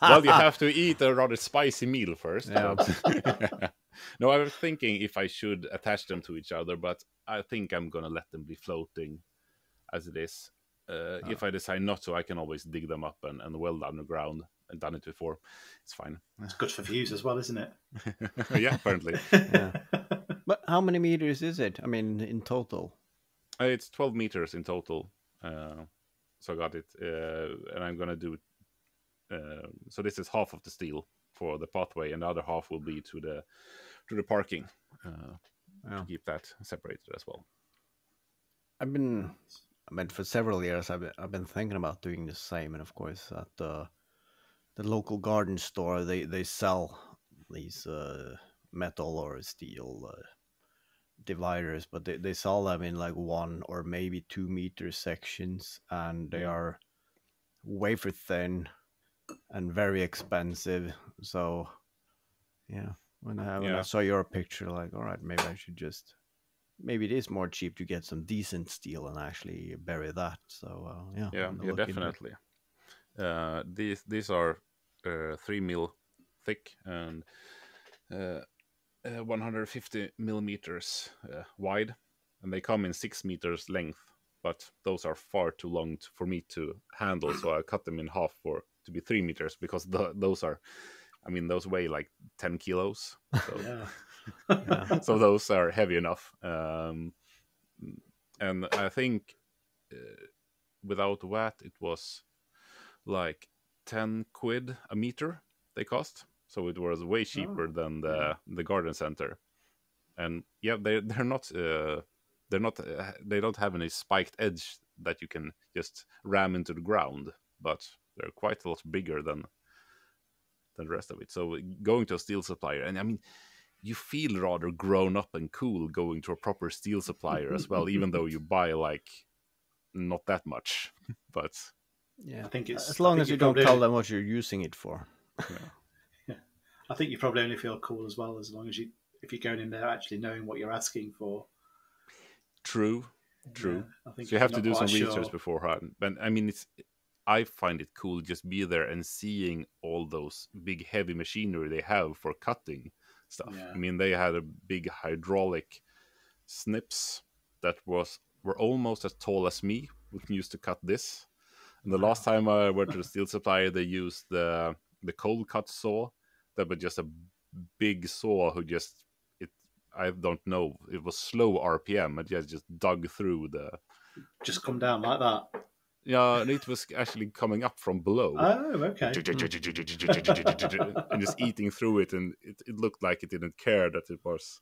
well, you have to eat a rather spicy meal first. Yeah. but- no, I was thinking if I should attach them to each other, but I think I'm gonna let them be floating as it is. Uh, If I decide not to, I can always dig them up and, and weld underground. I've done it before. It's fine. It's good for views as well, isn't it? yeah, apparently. Yeah. But how many meters is it? I mean, in total. Uh, It's 12 meters in total. Uh, so I got it. Uh, and I'm going to do. Uh, so this is half of the steel for the pathway, and the other half will be to the to the parking. Uh, to keep that separated as well. I've been, I mean, for several years, I've been, I've been thinking about doing the same, and of course, at the the local garden store, they they sell these uh, metal or steel uh, dividers, but they, they sell them in like one or maybe two meter sections, and they are wafer thin and very expensive. So, yeah, when I when I saw your picture, like, all right, maybe I should just maybe it is more cheap to get some decent steel and actually bury that. So uh, yeah, Yeah, yeah, look into it. definitely. Uh, these these are uh, three mil thick and uh, uh, 150 millimeters uh, wide, and they come in six meters length. But those are far too long t- for me to handle, so I cut them in half for to be three meters because the, those are, I mean, those weigh like 10 kilos. So yeah. Yeah. so those are heavy enough. Um, and I think uh, without VAT, it was like 10 quid a meter they cost. So it was way cheaper than the, the garden center. And yeah, they they're not uh, they're not uh, they don't have any spiked edge that you can just ram into the ground, but they're quite a lot bigger than than the rest of it. So going to a steel supplier, and I mean, you feel rather grown up and cool going to a proper steel supplier as well, even though you buy like not that much. But Yeah, I think it's- as long as you you don't tell them what you're using it for. I think you probably only feel cool as well as long as you if you're going in there actually knowing what you're asking for. true, true. Yeah, I think So you have to do some quite research sure- beforehand. But I mean, it's I find it cool just be there and seeing all those big heavy machinery they have for cutting stuff. Yeah. I mean, they had a big hydraulic snips that was were almost as tall as me, which used to cut this. And the last time I went to the steel supplier, they used the the cold cut saw that was just a big saw who just it I don't know it was slow RPM and just just dug through the Just come down like that. yeah and it was actually coming up from below Oh, okay. and just eating through it and it, it looked like it didn't care that it was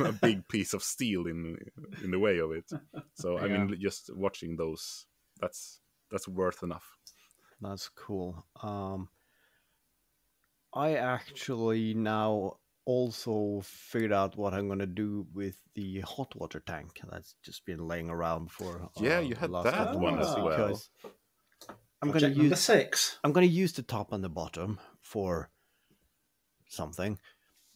a big piece of steel in in the way of it. So I mean, just watching those, that's that's worth enough. That's cool. Um, I actually now also figured out what I'm gonna do with the hot water tank that's just been laying around for. Uh, Yeah, you had last that one as well. because I'm gonna number use six. I'm gonna use the top and the bottom for something,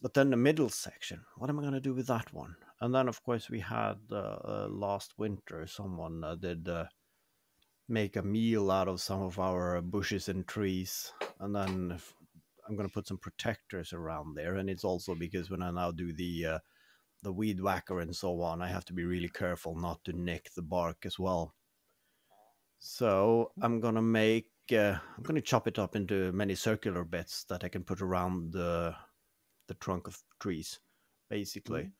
but then the middle section. What am I gonna do with that one? And then of course we had uh, uh, last winter someone uh, did. Uh, make a meal out of some of our bushes and trees and then if- i'm going to put some protectors around there and it's also because when i now do the uh, the weed whacker and so on i have to be really careful not to nick the bark as well. So i'm going to make uh, i'm going to chop it up into many circular bits that i can put around the the trunk of trees basically.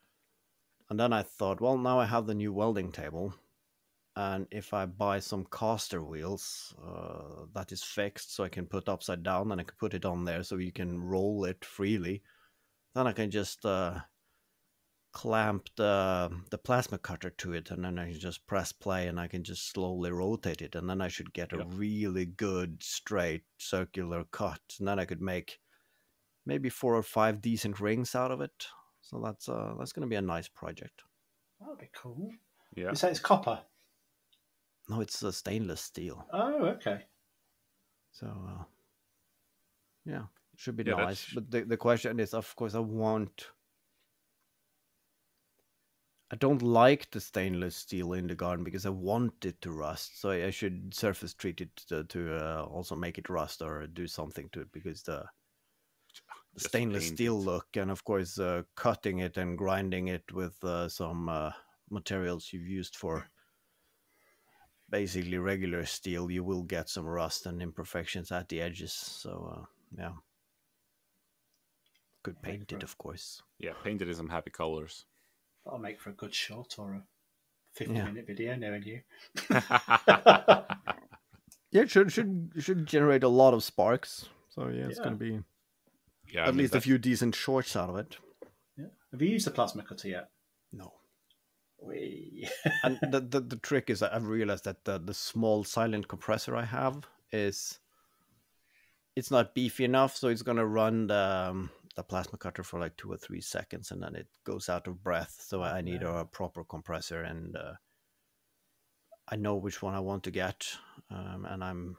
And then i thought well now i have the new welding table and if I buy some caster wheels uh, that is fixed, so I can put upside down, and I can put it on there, so you can roll it freely. Then I can just uh, clamp the the plasma cutter to it, and then I can just press play, and I can just slowly rotate it, and then I should get a really good straight circular cut, and then I could make maybe four or five decent rings out of it. So that's uh, that's going to be a nice project. That'd be cool. Yeah, You say it's copper. No, it's a stainless steel. Oh, okay. So, uh, yeah, it should be Yeah, nice. sh- But the, the question is, of course, I want. I don't like the stainless steel in the garden because I want it to rust. So I, I should surface treat it to, to uh, also make it rust or do something to it because the, the stainless steel it. look and of course uh, cutting it and grinding it with uh, some uh, materials you've used for basically regular steel, you will get some rust and imperfections at the edges. So uh, yeah, could paint it, right. of course. yeah, painted in some happy colors. That'll make for a good short or a 50 Yeah. minute video, knowing you. Yeah, it should should should generate a lot of sparks. So yeah, it's Yeah. gonna be yeah, I at mean, least a few decent shorts out of it. Yeah. Have you used the plasma cutter yet? No. And the, the the trick is I've realized that the the small silent compressor I have is it's not beefy enough, so it's gonna run the um, the plasma cutter for like two or three seconds, and then it goes out of breath. So I need a proper compressor, and uh, I know which one I want to get, um, and I'm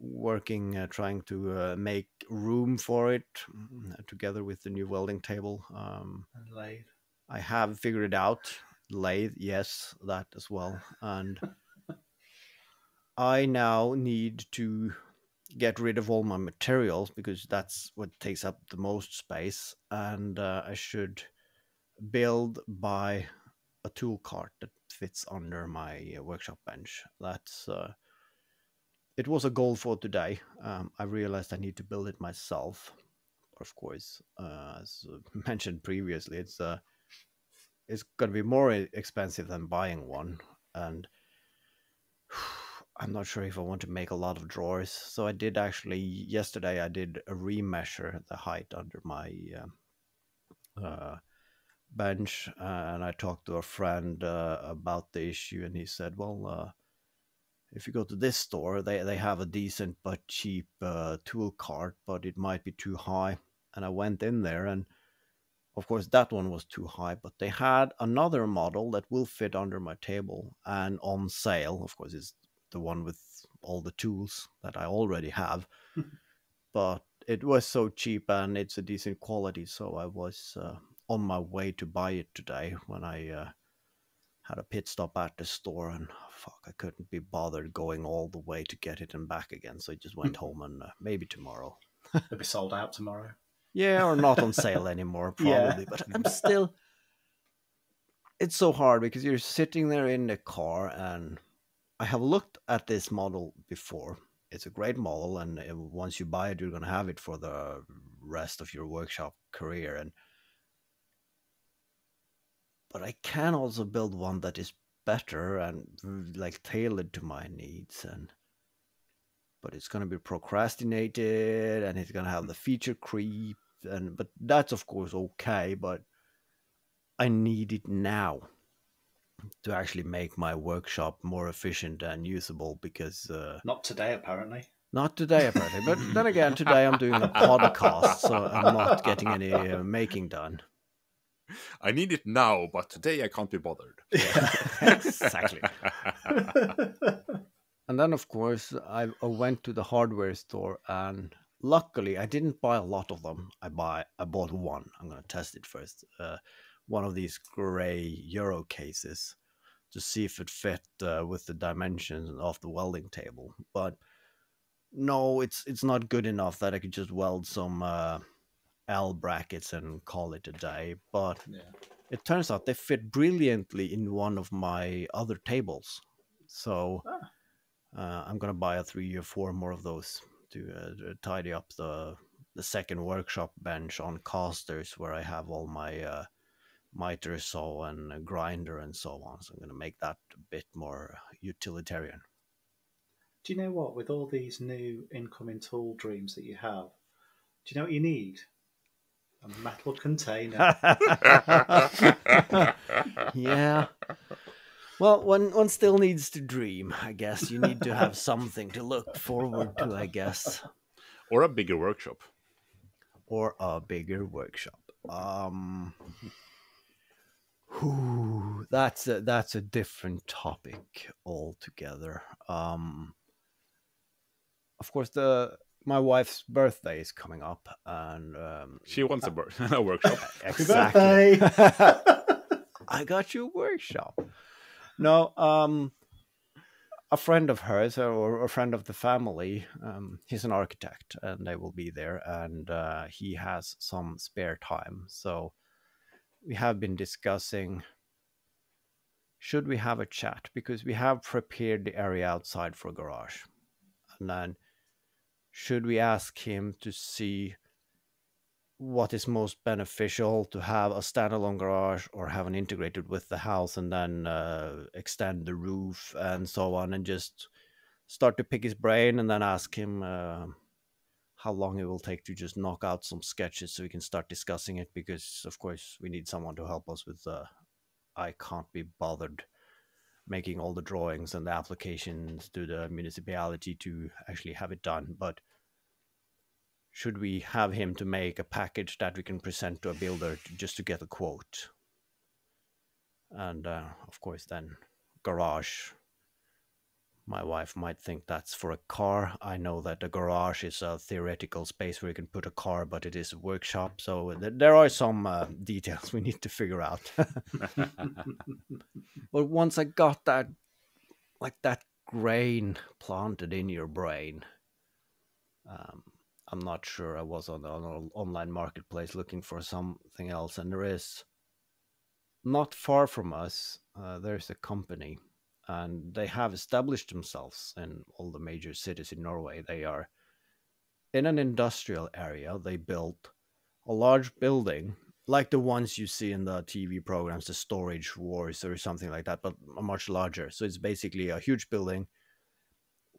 working uh, trying to uh, make room for it mm, together with the new welding table. Um, and. I have figured it out. Lathe, yes, that as well. And I now need to get rid of all my materials because that's what takes up the most space. And uh, I should build by a tool cart that fits under my uh, workshop bench. That's uh, it was a goal for today. Um, I realized I need to build it myself. Of course, uh, as mentioned previously, it's uh, it's going to be more expensive than buying one and i'm not sure if i want to make a lot of drawers. So i did actually yesterday i did a remeasure the height under my um, uh, bench uh, and i talked to a friend uh, about the issue and he said well uh, if you go to this store they, they have a decent but cheap uh, tool cart but it might be too high. And i went in there and of course, that one was too high, but they had another model that will fit under my table and on sale. Of course, is the one with all the tools that I already have, but it was so cheap and it's a decent quality. So I was uh, on my way to buy it today when I uh, had a pit stop at the store and fuck, I couldn't be bothered going all the way to get it and back again. So I just went home and uh, maybe tomorrow. It'll be sold out tomorrow. Yeah, or not on sale anymore, probably. Yeah. But I'm still. It's so hard because you're sitting there in the car, and I have looked at this model before. It's a great model, and uh, once you buy it, you're going to have it for the rest of your workshop career. And but I can also build one that is better and like tailored to my needs and but it's going to be procrastinated and it's going to have the feature creep and but that's of course okay but I need it now to actually make my workshop more efficient and usable because uh, Not today, apparently. not today apparently. But then again, today I'm doing a podcast, so I'm not getting any uh, making done. I need it now, but today I can't be bothered. exactly. And then, of course, I, I went to the hardware store, and luckily, I didn't buy a lot of them. I buy I bought one. I'm gonna test it first. Uh, one of these gray Euro cases to see if it fit uh, with the dimensions of the welding table. But no, it's it's not good enough that I could just weld some uh, L brackets and call it a day. But Yeah. it turns out they fit brilliantly in one of my other tables. So Ah. uh, I'm gonna buy a three or four more of those to uh, tidy up the the second workshop bench on casters where I have all my uh, miter saw and grinder and so on. So I'm gonna make that a bit more utilitarian. Do you know what? With all these new incoming tool dreams that you have, do you know what you need? A metal container. yeah. Well, one one still needs to dream. I guess you need to have something to look forward to. I guess. or a bigger workshop. or a bigger workshop. Um, whew, that's a, that's a different topic altogether. Um, of course, the my wife's birthday is coming up, and um, She wants a, bur- a workshop. Happy birthday! I got you a workshop. No, um, a friend of hers or a friend of the family, um, he's an architect and they will be there and uh, he has some spare time. So we have been discussing should we have a chat because we have prepared the area outside for a garage. And then should we ask him to see what is most beneficial to have a standalone garage or have an integrated with the house and then uh, extend the roof and so on and just start to pick his brain and then ask him uh, how long it will take to just knock out some sketches so we can start discussing it because of course we need someone to help us with uh, i can't be bothered making all the drawings and the applications to the municipality to actually have it done. But should we have him to make a package that we can present to a builder to, just to get a quote? And uh, of course then garage. My wife might think that's for a car. I know that a garage is a theoretical space where you can put a car but it is a workshop so th- there are some uh, details we need to figure out. But once i got that like that grain planted in your brain um, I'm not sure. I was on an online marketplace looking for something else, and there is not far from us. Uh, there's a company, and they have established themselves in all the major cities in Norway. They are in an industrial area. They built a large building like the ones you see in the TV programs, the Storage Wars or something like that, but much larger. So it's basically a huge building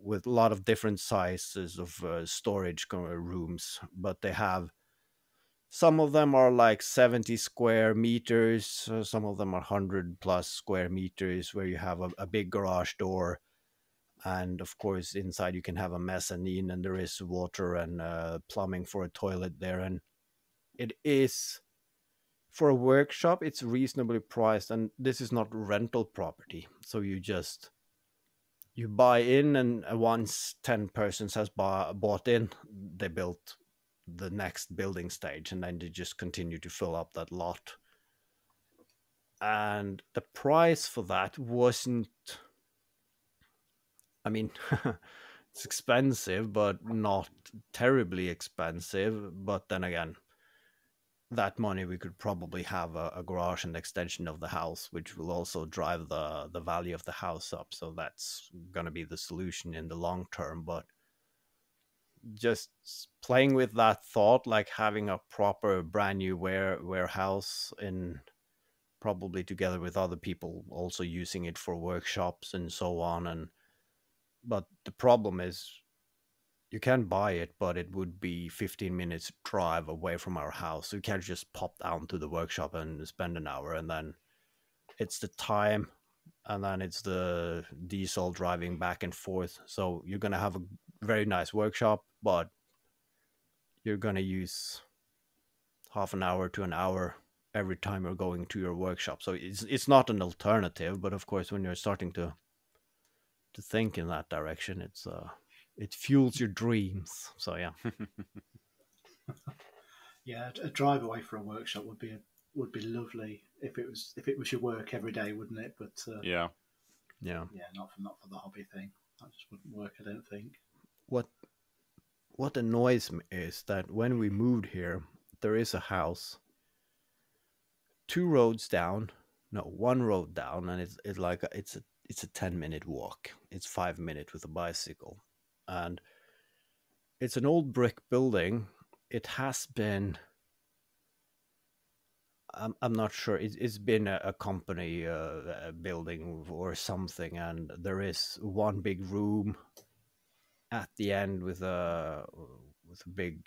with a lot of different sizes of uh, storage rooms, but they have some of them are like 70 square meters, uh, some of them are 100 plus square meters, where you have a, a big garage door. And of course, inside you can have a mezzanine, and there is water and uh, plumbing for a toilet there. And it is for a workshop, it's reasonably priced, and this is not rental property. So you just you buy in and uh, once 10 persons has bought in they built the next building stage and then they just continue to fill up that lot. And the price for that wasn't i mean it's expensive but not terribly expensive. But then again that money we could probably have a, a garage and extension of the house which will also drive the the value of the house up. So that's going to be the solution in the long term. But just playing with that thought like having a proper brand new ware, warehouse in probably together with other people also using it for workshops and so on. And but the problem is you can buy it, but it would be 15 minutes drive away from our house. You can't just pop down to the workshop and spend an hour, and then it's the time, and then it's the diesel driving back and forth. So you're gonna have a very nice workshop, but you're gonna use half an hour to an hour every time you're going to your workshop. So it's it's not an alternative, but of course when you're starting to to think in that direction, it's uh it fuels your dreams. So yeah. yeah, a drive away for a workshop would be a, would be lovely if it was if it was your work every day, wouldn't it? But uh, yeah, yeah, yeah, not for not for the hobby thing. That just wouldn't work, I don't think. What what annoys me is that when we moved here, there is a house two roads down, no, one road down, and it's it's like a, it's a it's a ten minute walk. It's five minutes with a bicycle, and it's an old brick building. It has been. I'm I'm not sure. It, has been a, a company uh, a building or something, and there is one big room at the end with a with a big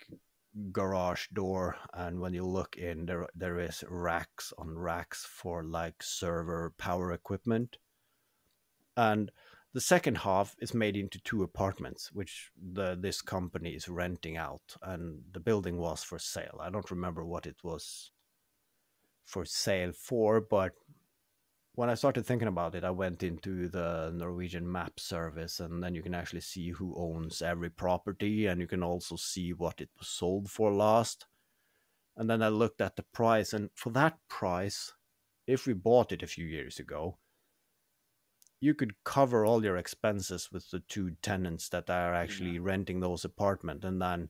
garage door and when you look in there there is racks on racks for like server power equipment and the second half is made into two apartments which the this company is renting out and the building was for sale i don't remember what it was for sale for but when I started thinking about it, I went into the Norwegian map service, and then you can actually see who owns every property, and you can also see what it was sold for last. And then I looked at the price, and for that price, if we bought it a few years ago, you could cover all your expenses with the two tenants that are actually yeah. renting those apartments, and then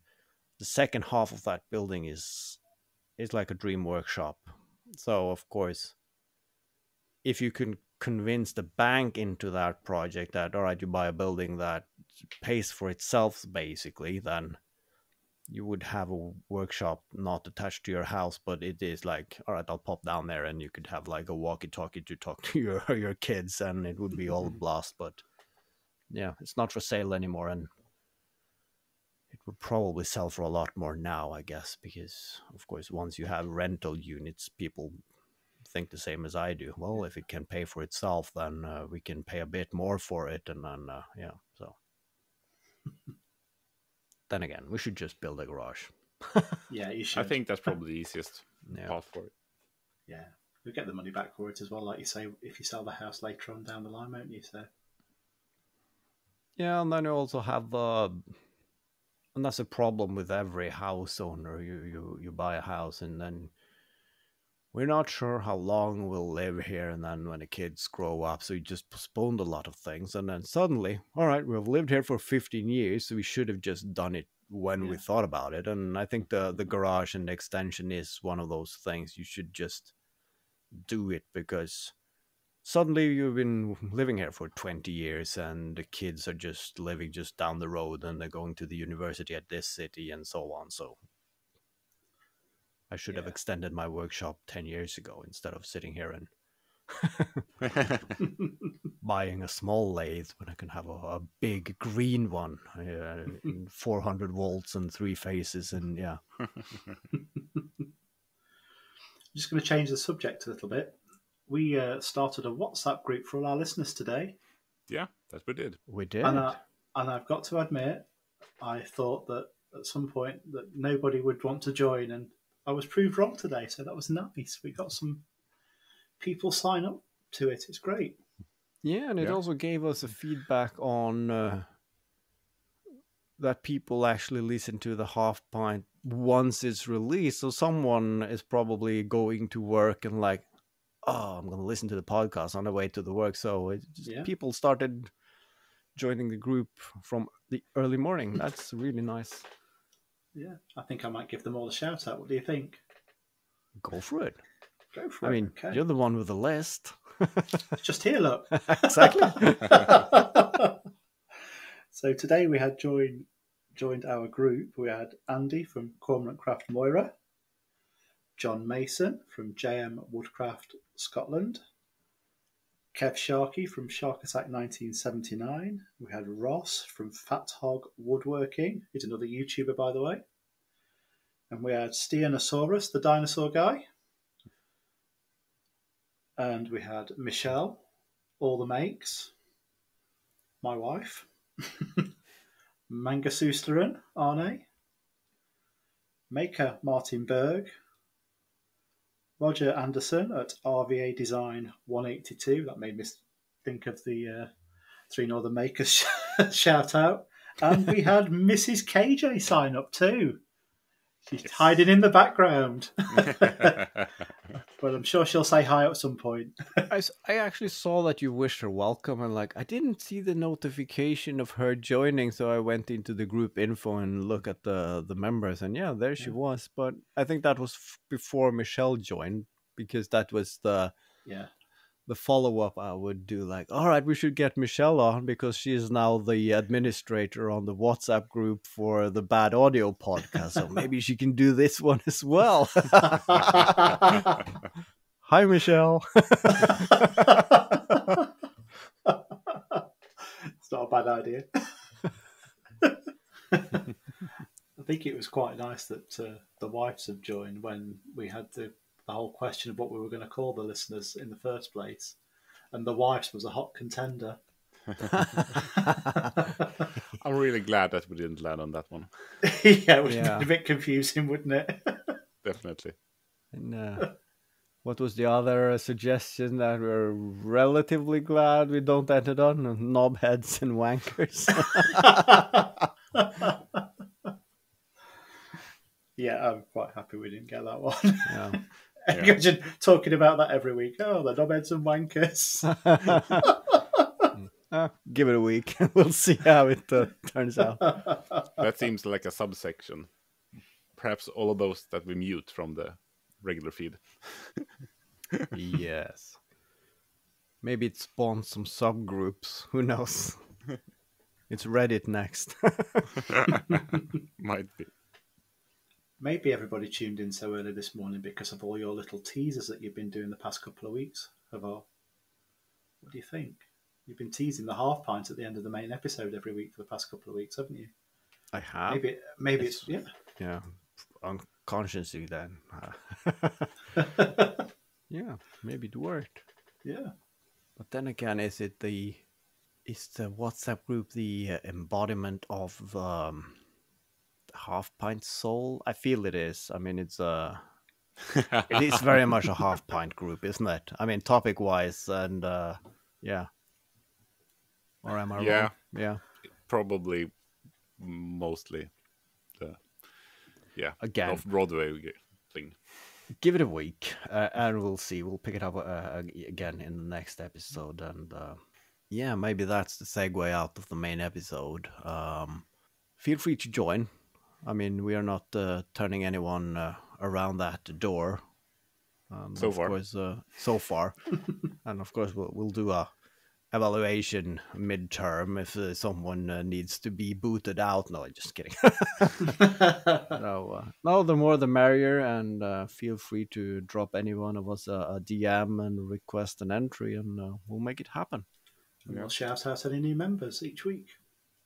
the second half of that building is is like a dream workshop. So of course if you can convince the bank into that project that all right you buy a building that pays for itself basically then you would have a workshop not attached to your house but it is like all right i'll pop down there and you could have like a walkie talkie to talk to your your kids and it would be all blast but yeah it's not for sale anymore and it would probably sell for a lot more now i guess because of course once you have rental units people think the same as I do. Well, if it can pay for itself, then uh, we can pay a bit more for it, and then uh, yeah. So then again, we should just build a garage. yeah, you should. I think that's probably the easiest yeah. path for it. Yeah, you'll get the money back for it as well, like you say, if you sell the house later on down the line, won't you? So. Yeah, and then you also have the, and that's a problem with every house owner. You you you buy a house and then we're not sure how long we'll live here and then when the kids grow up so we just postponed a lot of things and then suddenly all right we've lived here for 15 years so we should have just done it when yeah. we thought about it and i think the the garage and the extension is one of those things you should just do it because suddenly you've been living here for 20 years and the kids are just living just down the road and they're going to the university at this city and so on so I should yeah. have extended my workshop 10 years ago instead of sitting here and buying a small lathe when I can have a, a big green one, uh, 400 volts and three phases. And yeah. I'm just going to change the subject a little bit. We uh, started a WhatsApp group for all our listeners today. Yeah, that's what we did. We did. And, I, and I've got to admit, I thought that at some point that nobody would want to join and I was proved wrong today, so that was nice. We got some people sign up to it. It's great. Yeah, and it yeah. also gave us a feedback on uh, that people actually listen to the half pint once it's released. So someone is probably going to work and like, oh, I'm going to listen to the podcast on the way to the work. So yeah. people started joining the group from the early morning. That's really nice. Yeah, I think I might give them all a shout out. What do you think? Go for it. Go for I it. I mean, okay. you're the one with the list. just here, look. exactly. so today we had joined joined our group. We had Andy from Cormorant Craft Moira, John Mason from JM Woodcraft Scotland, Kev Sharkey from Shark Attack 1979. We had Ross from Fat Hog Woodworking. He's another YouTuber, by the way. And we had Steanosaurus, the dinosaur guy. And we had Michelle, all the makes, my wife, Mangesysleren, Arne, Maker Martin Berg, Roger Andersen at RVA Design 182. That made me think of the uh, Three Northern Makers shout out. And we had Mrs. KJ sign up too. She's Yes. hiding in the background. but I'm sure she'll say hi at some point. I, I actually saw that you wished her welcome and like I didn't see the notification of her joining so I went into the group info and look at the the members and yeah there she Yeah. was but I think that was f- before Michelle joined because that was the Yeah. The follow up I would do like all right we should get Michelle on because she is now the administrator on the WhatsApp group for the Bad Audio podcast so maybe she can do this one as well hi Michelle it's not a bad idea. I think it was quite nice that uh, the wives have joined when we had the, the whole question of what we were going to call the listeners in the first place. And the wives was a hot contender. I'm really glad that we didn't land on that one. yeah, it would Yeah. have a bit confusing, wouldn't it? Definitely. And uh, what was the other suggestion that we're relatively glad we don't end on? Knobheads and wankers. yeah, I'm quite happy we didn't get that one. yeah. Imagine talking about that every week. Oh, the knobheads and wankers. Uh, give it a week. we'll see how it uh, turns out. That seems like a subsection. Perhaps all of those that we mute from the regular feed. yes. Maybe it spawns some subgroups. Who knows? it's Reddit next. Might be. Maybe everybody tuned in so early this morning because of all your little teasers that you've been doing the past couple of weeks. Haavard, what do you think? You've been teasing the half pint at the end of the main episode every week for the past couple of weeks, haven't you? I have. Maybe, maybe it's, yeah. Yeah. Unconsciously then. yeah, maybe it worked. yeah. But then again, is it the is the WhatsApp group the uh, embodiment of um, half pint soul? I feel it is. I mean, it's a it is very much a half pint group, isn't it? I mean, topic wise, and uh, yeah. Or am I Yeah. wrong? Yeah. Probably mostly the yeah Again. off Broadway thing. Give it a week, uh, and we'll see. We'll pick it up uh, again in the next episode, and uh, yeah, maybe that's the segue out of the main episode. Um, feel free to join. I mean, we are not uh, turning anyone uh, around that door. Um, So of far. course, uh, so far, and of course, we'll we'll do a evaluation midterm if uh, someone uh, needs to be booted out. No, I'm just kidding. no, uh, no, the more the merrier, and uh, feel free to drop any one of us a, a DM and request an entry, and uh, we'll make it happen. And Yeah. we'll shout out any new members each week,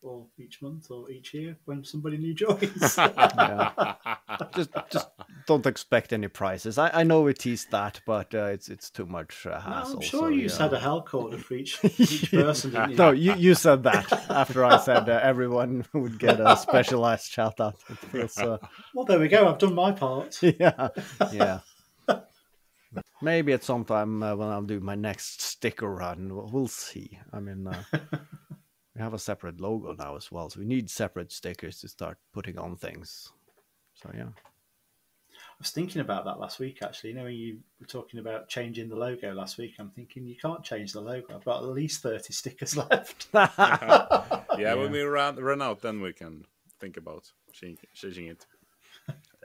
or each month, or each year when somebody new joins. Yeah. just, just don't expect any prizes. I, I know we teased that, but uh, it's it's too much uh, No, hassle. I'm sure so, you yeah. said a hell quarter for each, each person, didn't you? No, you, you said that after I said uh, everyone would get a specialized shout out. It feels uh, Well, there we go. I've done my part. yeah, yeah. Maybe at some time uh, when I'll do my next sticker run, we'll, we'll see. I mean, uh, we have a separate logo now as well, so we need separate stickers to start putting on things. So yeah, I was thinking about that last week, actually. You know, when you were talking about changing the logo last week, I'm thinking you can't change the logo. I've got at least 30 stickers left. yeah, when we run run out, then we can think about changing, changing it.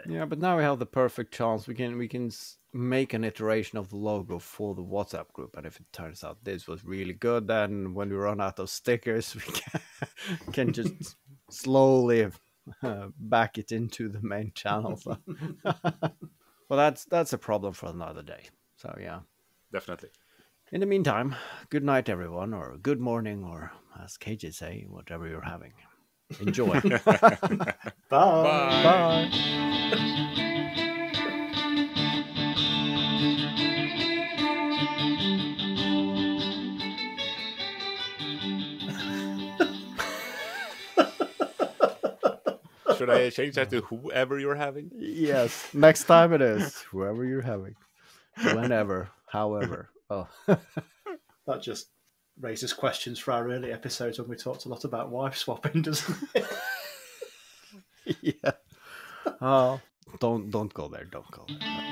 yeah. But now we have the perfect chance. We can we can s- make an iteration of the logo for the WhatsApp group, and if it turns out this was really good, then when we run out of stickers, we can, can just slowly uh, back it into the main channel. So. well, that's that's a problem for another day. So yeah, Definitely. In the meantime, good night, everyone, or good morning, or as KJ say, whatever you're having. Enjoy. Bye. Bye. Bye. Should I change that to whoever you're having? Yes, next time it is whoever you're having, whenever, however. Oh, That just raises questions for our early episodes when we talked a lot about wife swapping, doesn't it? yeah. Oh, don't don't go there. Don't go there.